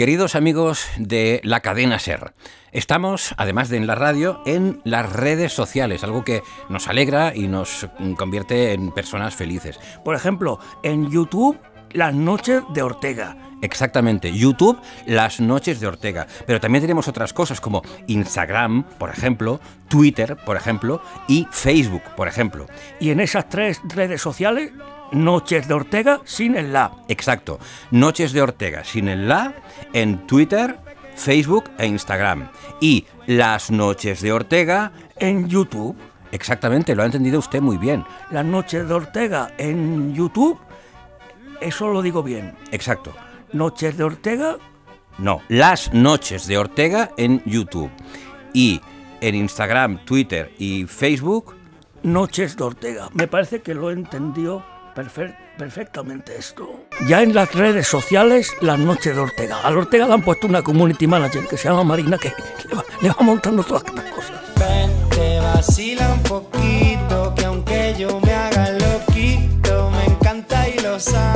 Queridos amigos de la cadena Ser, estamos, además de en la radio, en las redes sociales, algo que nos alegra y nos convierte en personas felices. Por ejemplo, en YouTube, Las Noches de Ortega. Exactamente, YouTube, Las Noches de Ortega. Pero también tenemos otras cosas como Instagram, por ejemplo, Twitter, por ejemplo, y Facebook, por ejemplo. Y en esas tres redes sociales Noches de Ortega sin el la. Exacto. Noches de Ortega sin el la en Twitter, Facebook e Instagram. Y Las Noches de Ortega en YouTube. Exactamente, lo ha entendido usted muy bien. Las Noches de Ortega en YouTube. Eso lo digo bien. Exacto. Noches de Ortega. No, Las Noches de Ortega en YouTube. Y en Instagram, Twitter y Facebook. Noches de Ortega. Me parece que lo entendió perfect, perfectamente esto. Ya en las redes sociales, las noches de Ortega. Al Ortega le han puesto una community manager que se llama Marina, que le va, le va montando todas estas cosas. Ven, te vacila un poquito, que aunque yo me haga loquito, me encanta y lo sabe.